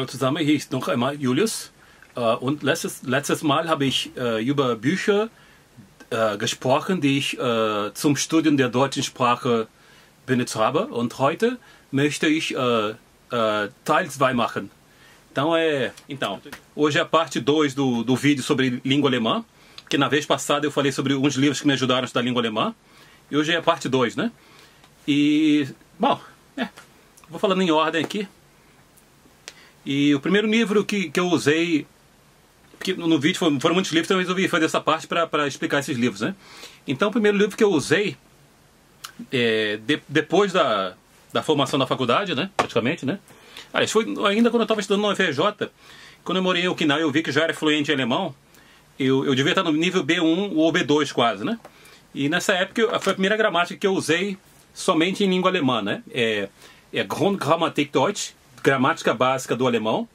Hallo zusammen, hier ist noch einmal Julius. Äh, Und letztes, letztes Mal habe ich äh, über Bücher äh, gesprochen, die ich zum Studium der deutschen Sprache benutzt habe. Und heute möchte ich Teil 2 machen. Então, é, então, hoje é a parte 2 do, do vídeo sobre língua alemã, que na vez passada eu falei sobre uns livros que me ajudaram a estudar língua alemã, e hoje é a parte 2, né? E, bom, é, vou falando em ordem aqui. E o primeiro livro que, que eu usei, que no vídeo foram, foram muitos livros, então eu resolvi fazer essa parte para explicar esses livros, né? Então, o primeiro livro que eu usei, é, de, depois da, da formação da faculdade, né? Praticamente, né? Ah, isso foi ainda quando eu estava estudando no FJ. Quando eu morei em Okinawa, eu vi que já era fluente em alemão. Eu, eu devia estar no nível B1 ou B2 quase, né? E nessa época foi a primeira gramática que eu usei somente em língua alemã, né? É, é Grundgrammatik Deutsch, gramática básica do alemão,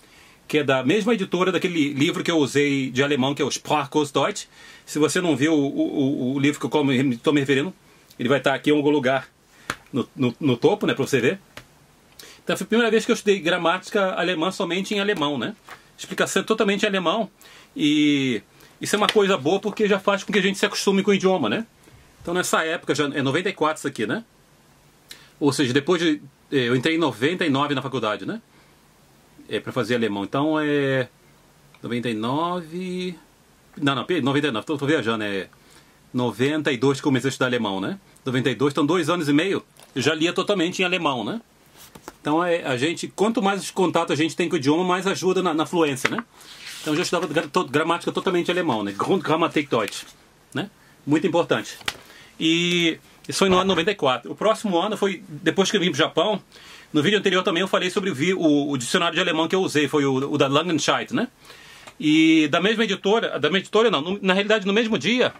que é da mesma editora daquele livro que eu usei de alemão, que é o Sprachkurs Deutsch. Se você não viu o, o, o livro que eu estou me referindo, ele vai estar aqui em algum lugar no, no, no topo, né, para você ver. Então foi a primeira vez que eu estudei gramática alemã somente em alemão, né? Explicação totalmente em alemão. E isso é uma coisa boa porque já faz com que a gente se acostume com o idioma, né? Então nessa época, já é 94 isso aqui, né? Ou seja, depois de. Eu entrei em 99 na faculdade, né? É, para fazer alemão. Então é. 99. Não, não, 99, tô, tô viajando, é. 92 que comecei a estudar alemão, né? 92, então dois anos e meio, eu já lia totalmente em alemão, né? Então é, a gente, quanto mais contato a gente tem com o idioma, mais ajuda na, na fluência, né? Então eu já estudava gramática totalmente alemão, né? Grundgrammatik Deutsch, né? Muito importante. E isso foi no ano 94. O próximo ano foi depois que eu vim para o Japão. No vídeo anterior também eu falei sobre o, o- o dicionário de alemão que eu usei, foi o, o da Langenscheidt, né? E da mesma editora, da mesma editora não, no- na realidade no mesmo dia,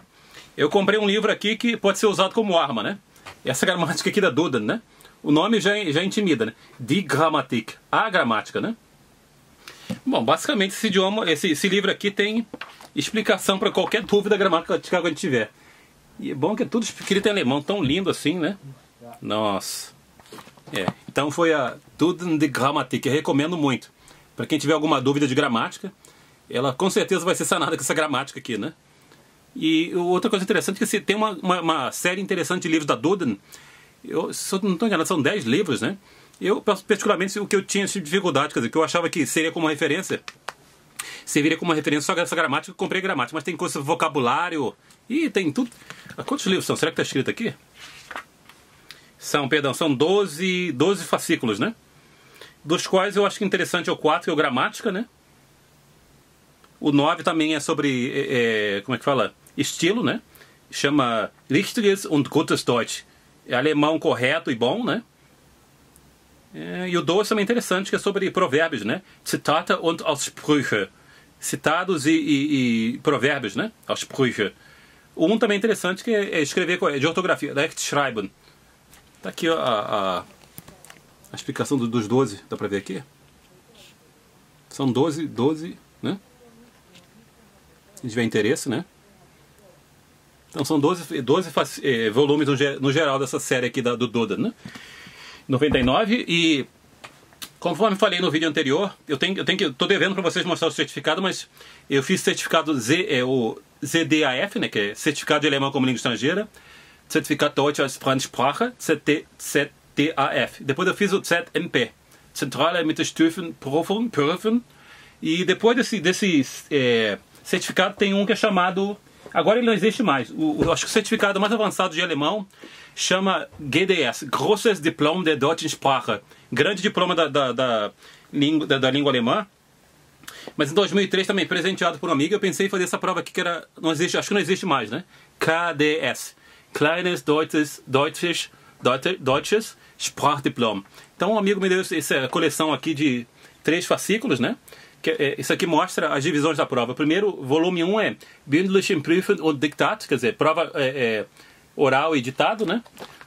eu comprei um livro aqui que pode ser usado como arma, né? Essa gramática aqui da Duden, né? O nome já, já intimida, né? Die Grammatik, a gramática, né? Bom, basicamente esse idioma, esse, esse livro aqui tem explicação para qualquer dúvida gramática que a gente tiver. E é bom que é tudo escrito em alemão, tão lindo assim, né? Nossa. É, então foi a Duden de Grammatik, eu recomendo muito. Para quem tiver alguma dúvida de gramática, ela com certeza vai ser sanada com essa gramática aqui, né? E outra coisa interessante é que tem uma, uma, uma série interessante de livros da Duden. Eu, se eu não estou enganado, são 10 livros, né? Eu, particularmente, o que eu tinha de dificuldade, quer dizer, que eu achava que seria como referência, serviria como referência só essa gramática, eu comprei gramática, mas tem coisa vocabulário, e tem tudo. Ah, Quantos livros são? Será que está escrito aqui? São, perdão, são 12, 12 fascículos, né? Dos quais eu acho que interessante é o 4, que é o gramática, né? O 9 também é sobre, é, é, como é que fala? Estilo, né? Chama Richtiges und Gutes Deutsch. É alemão correto e bom, né? É, e o 12 também é interessante, que é sobre provérbios, né? Zitate und Aussprüche. Citados e, e- e provérbios, né? Aussprüche. 1 também interessante, que é escrever é de ortografia, Rechtschreiben. Tá aqui a, a, a explicação do- dos 12, dá pra ver aqui? São 12, 12, né? Se tiver interesse, né? Então são 12, 12 fac- eh, volumes no geral dessa série aqui da, do Doda, né? 99 e conforme falei no vídeo anterior, eu tenho, eu tenho que tô devendo para vocês mostrar o certificado, mas eu fiz certificado Z, é o ZDAF, né, que é certificado de alemão como língua estrangeira, certificado Deutsch als Fremdsprache, ZD, ZDAF. Depois eu fiz o ZMP, Zentrale Mittelstufen Prüfung, Prüfen, e depois desse, desse é, certificado tem um que é chamado. Agora ele não existe mais. O, o- acho que o certificado mais avançado de alemão chama GDS Grosses Diplom der Deutschen Sprache Grande diploma da, da, da, língua, da, da língua alemã. Mas em 2003 também, presenteado por um amigo, eu pensei em fazer essa prova aqui que era. Não existe, acho que não existe mais, né? KDS Kleines Deutsches, Deutsches, Deutsches, Sprachdiplom. Então um amigo me deu essa coleção aqui de três fascículos, né? Que, é, isso aqui mostra as divisões da prova. Primeiro, volume 1 é Bindlichen Prüfen und Diktat, quer dizer, prova é, é, oral e ditado, né?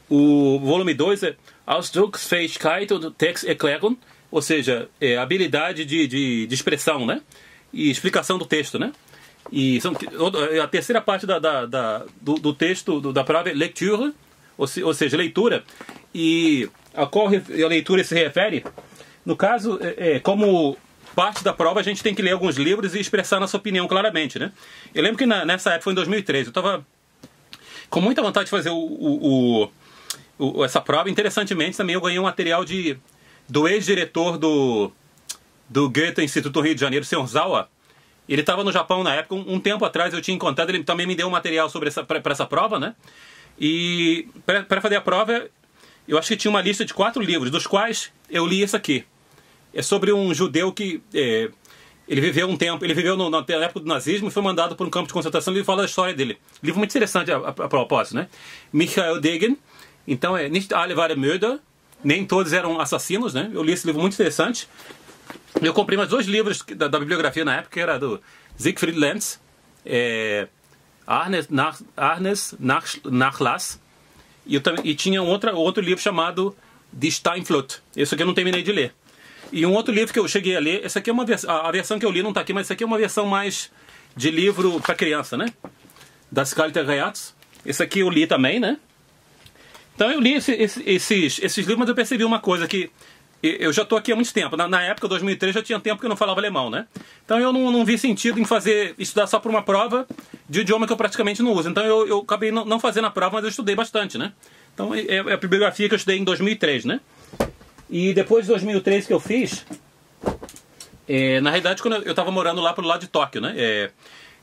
O volume 2 é Ausdrucksfähigkeit und Texterklärung, ou seja, é, habilidade de, de, de expressão, né? E explicação do texto, né? E são, a terceira parte da, da, da do, do, texto do, da prova é lecture, ou, se, ou seja, leitura. E a qual a leitura se refere? No caso, é, é, como parte da prova a gente tem que ler alguns livros e expressar nossa opinião claramente, né? Eu lembro que na, nessa época, foi em 2013, eu estava com muita vontade de fazer o, o, o, essa prova. Interessantemente, também eu ganhei um material de, do ex-diretor do, do Goethe Instituto Rio de Janeiro, Sr. Zawa. Ele estava no Japão na época, um, um, tempo atrás eu tinha encontrado, ele também me deu um material sobre essa, para essa prova, né? E para fazer a prova, eu acho que tinha uma lista de quatro livros, dos quais eu li esse aqui. É sobre um judeu que é, ele viveu um tempo, ele viveu no, na época do nazismo e foi mandado para um campo de concentração. Ele fala da história dele. Livro muito interessante a, a, a propósito, né? Michael Degen. Então é Nicht alle waren Mörder. Nem todos eram assassinos, né? Eu li esse livro muito interessante. Eu comprei mais dois livros da, da bibliografia na época, que era do Siegfried Lenz, é, Arnes, nach, Arnes nach, Nachlass, e, eu, e tinha um outro, outro livro chamado Die Steinflut. Esse aqui eu não terminei de ler. E um outro livro que eu cheguei a ler, essa aqui é uma versão, a versão que eu li não está aqui, mas essa aqui é uma versão mais de livro para criança, né? Das Kalter Reats. Esse aqui eu li também, né? Então eu li esse, esse, esses, esses livros, mas eu percebi uma coisa que eu já estou aqui há muito tempo. Na, na, época, 2003, já tinha tempo que eu não falava alemão, né? Então eu não, não vi sentido em fazer estudar só por uma prova de idioma que eu praticamente não uso. Então eu, eu acabei não, não fazendo a prova, mas eu estudei bastante, né? Então é, é a bibliografia que eu estudei em 2003, né? E depois de 2003 que eu fiz, é, na realidade, quando eu estava morando lá pro lado de Tóquio, né? É,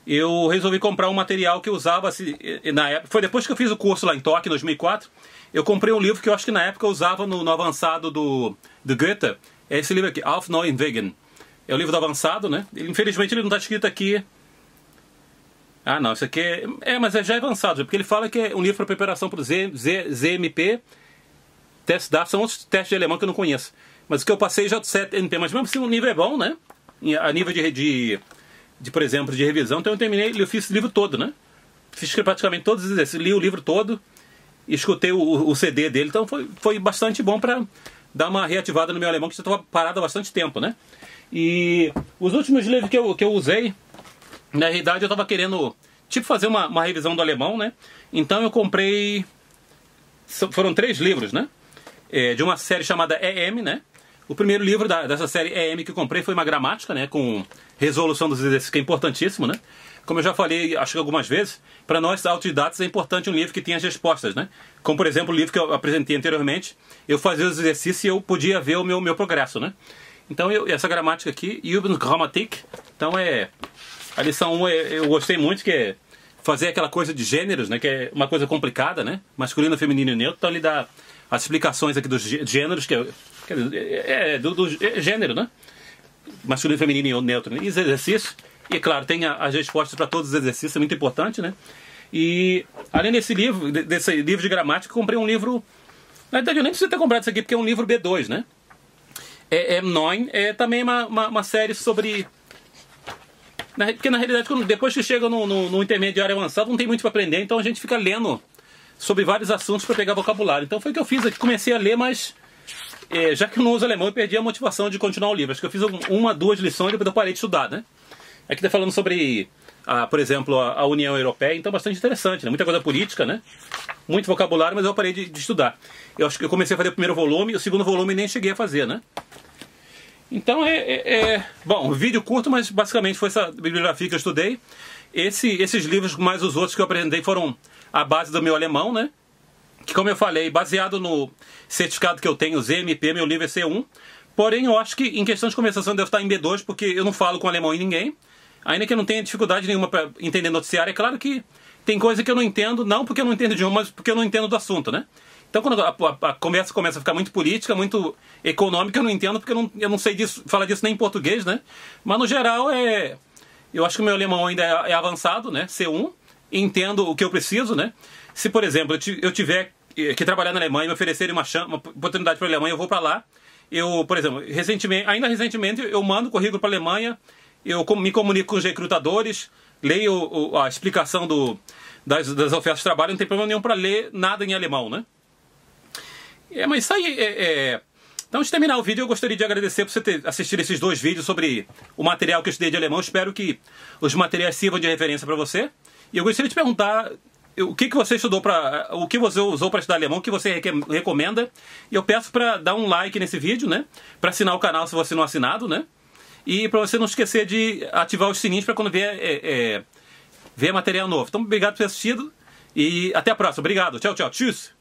eu resolvi comprar um material que eu usava assim, na época. Foi depois que eu fiz o curso lá em Tóquio, em 2004. Eu comprei um livro que eu acho que na época eu usava no, no avançado do, do Goethe. É esse livro aqui, Auf Neuen Wegen. É o livro do avançado, né? Ele, infelizmente ele não está escrito aqui. Ah, não, isso aqui é. É, mas é já avançado, porque ele fala que é um livro para preparação para o ZMP Testes DAF são outros testes de alemão que eu não conheço. Mas o que eu passei já do 7NP, mas mesmo assim o nível é bom, né? A nível de, de, de, por exemplo, de revisão, então eu terminei, eu fiz esse livro todo, né? Fiz praticamente todos os exercícios, li o livro todo, escutei o, o CD dele, então foi, foi bastante bom para dar uma reativada no meu alemão, que já estava parado há bastante tempo, né? E os últimos livros que eu, que eu usei, na realidade eu estava querendo, tipo, fazer uma, uma revisão do alemão, né? Então eu comprei. Foram três livros, né? É, de uma série chamada EM, né? O primeiro livro da, dessa série EM que comprei foi uma gramática, né? Com resolução dos exercícios, que é importantíssimo, né? Como eu já falei, acho que algumas vezes, para nós autodidatos é importante um livro que tenha as respostas, né? Como, por exemplo, o livro que eu apresentei anteriormente, eu fazia os exercícios e eu podia ver o meu, meu progresso, né? Então, eu, essa gramática aqui, Übungsgrammatik, então é... A lição 1 eu gostei muito, que é fazer aquela coisa de gêneros, né? Que é uma coisa complicada, né? Masculino, feminino e neutro. Então, ele dá as explicações aqui dos gêneros, que é, é, é do, do é gênero, né? Masculino, feminino e neutro. Né? E os exercícios. E, claro, tem as respostas para todos os exercícios, é muito importante, né? E, além desse livro, desse livro de gramática, comprei um livro... Na verdade, eu nem preciso ter comprado isso aqui, porque é um livro B2, né? É, é é também uma, uma, uma série sobre... Porque, na realidade, depois que chega no, no, no intermediário avançado, não tem muito para aprender, então a gente fica lendo sobre vários assuntos para pegar vocabulário. Então foi o que eu fiz aqui, comecei a ler, mas é, já que eu não uso alemão, eu perdi a motivação de continuar o livro. Acho que eu fiz uma, duas lições e depois eu parei de estudar, né? Aqui está falando sobre, a, por exemplo, a, a, União Europeia, então bastante interessante, né? Muita coisa política, né? Muito vocabulário, mas eu parei de, de estudar. Eu acho que eu comecei a fazer o primeiro volume o segundo volume nem cheguei a fazer, né? Então é, é, é, Bom, vídeo curto, mas basicamente foi essa bibliografia que eu estudei. Esse, esses livros, mais os outros que eu apresentei, foram a base do meu alemão, né? Que, como eu falei, baseado no certificado que eu tenho, ZMP, meu livro é C1. Porém, eu acho que em questão de conversação deve estar em B2, porque eu não falo com alemão em ninguém. Ainda que eu não tenha dificuldade nenhuma para entender noticiário, é claro que tem coisa que eu não entendo, não porque eu não entendo de um, mas porque eu não entendo do assunto, né? Então, quando a, a, a, conversa começa a ficar muito política, muito econômica, eu não entendo, porque eu não, eu não sei disso, falar disso nem em português, né? Mas, no geral, é... Eu acho que o meu alemão ainda é, é avançado, né? C1 entendo o que eu preciso, né? Se, por exemplo, eu tiver que trabalhar na Alemanha e me oferecerem uma, uma oportunidade para a Alemanha, eu vou para lá. Eu, por exemplo, recentemente, ainda recentemente, eu mando currículo para a Alemanha, eu me comunico com os recrutadores, leio a explicação do, das, das ofertas de trabalho, não tem problema nenhum para ler nada em alemão, né? É, mas isso aí é, é... Então, antes de terminar o vídeo, eu gostaria de agradecer por você ter assistido esses dois vídeos sobre o material que eu estudei de alemão. Espero que os materiais sirvam de referência para você. E eu gostaria de perguntar o que, que você estudou para. O que você usou para estudar alemão, o que você recomenda. E eu peço para dar um like nesse vídeo, né? Para assinar o canal se você não é assinado, né? E para você não esquecer de ativar os sininhos para quando vier, é, é, material novo. Então, obrigado por ter assistido e até a próxima. Obrigado. Tchau, tchau. Tchau.